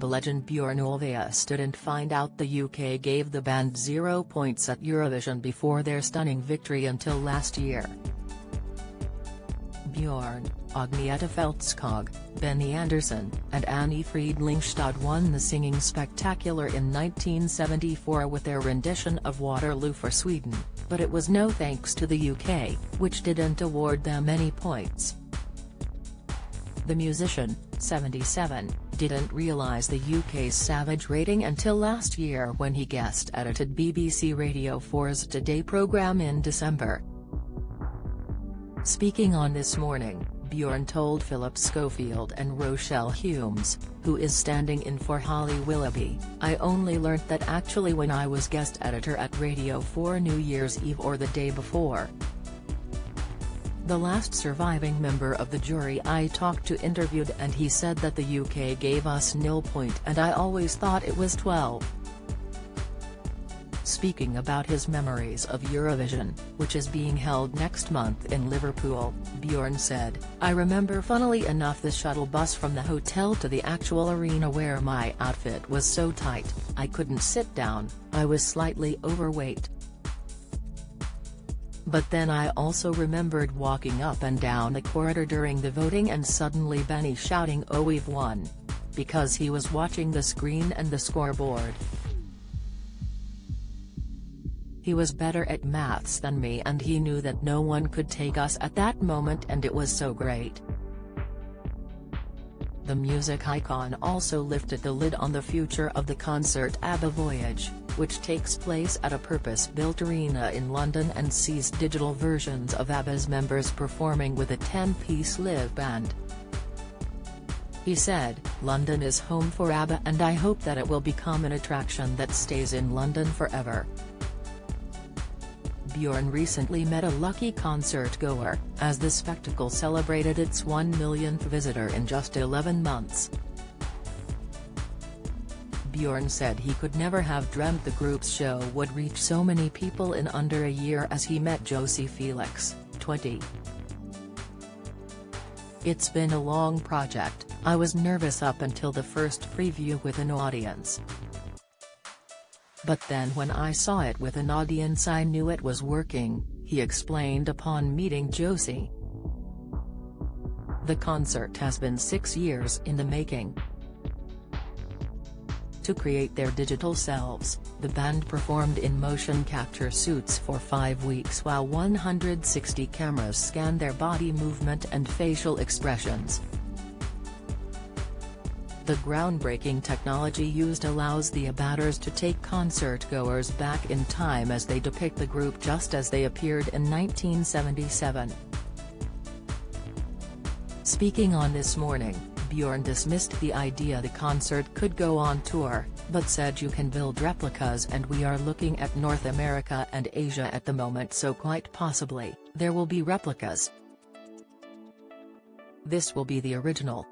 Legend Björn Ulvaeus didn't find out the UK gave the band zero points at Eurovision before their stunning victory until last year. Björn, Agneta Fältskog, Benny Andersson, and Anni-Frid Lyngstad won the Singing Spectacular in 1974 with their rendition of Waterloo for Sweden, but it was no thanks to the UK, which didn't award them any points. The musician, 77, didn't realise the UK's savage rating until last year when he guest-edited BBC Radio 4's Today programme in December. Speaking on This Morning, Björn told Philip Schofield and Rochelle Humes, who is standing in for Holly Willoughby, I only learnt that actually when I was guest editor at Radio 4 New Year's Eve or the day before. The last surviving member of the jury I talked to interviewed and he said that the UK gave us nil point and I always thought it was 12. Speaking about his memories of Eurovision, which is being held next month in Liverpool, Björn said, I remember funnily enough the shuttle bus from the hotel to the actual arena where my outfit was so tight, I couldn't sit down, I was slightly overweight. But then I also remembered walking up and down the corridor during the voting and suddenly Benny shouting oh we've won. Because he was watching the screen and the scoreboard. He was better at maths than me and he knew that no one could take us at that moment and it was so great. The music icon also lifted the lid on the future of the concert ABBA Voyage, which takes place at a purpose-built arena in London and sees digital versions of ABBA's members performing with a 10-piece live band. He said, London is home for ABBA and I hope that it will become an attraction that stays in London forever. Björn recently met a lucky concert goer, as the spectacle celebrated its 1 millionth visitor in just 11 months. Björn said he could never have dreamt the group's show would reach so many people in under a year as he met Josie Felix, 20. It's been a long project, I was nervous up until the first preview with an audience. But then when I saw it with an audience I knew it was working, he explained upon meeting Josie. The concert has been six years in the making. To create their digital selves, the band performed in motion capture suits for five weeks while 160 cameras scanned their body movement and facial expressions. The groundbreaking technology used allows the ABBAtars to take concert-goers back in time as they depict the group just as they appeared in 1977. Speaking on This Morning, Björn dismissed the idea the concert could go on tour, but said you can build replicas and we are looking at North America and Asia at the moment so quite possibly, there will be replicas. This will be the original,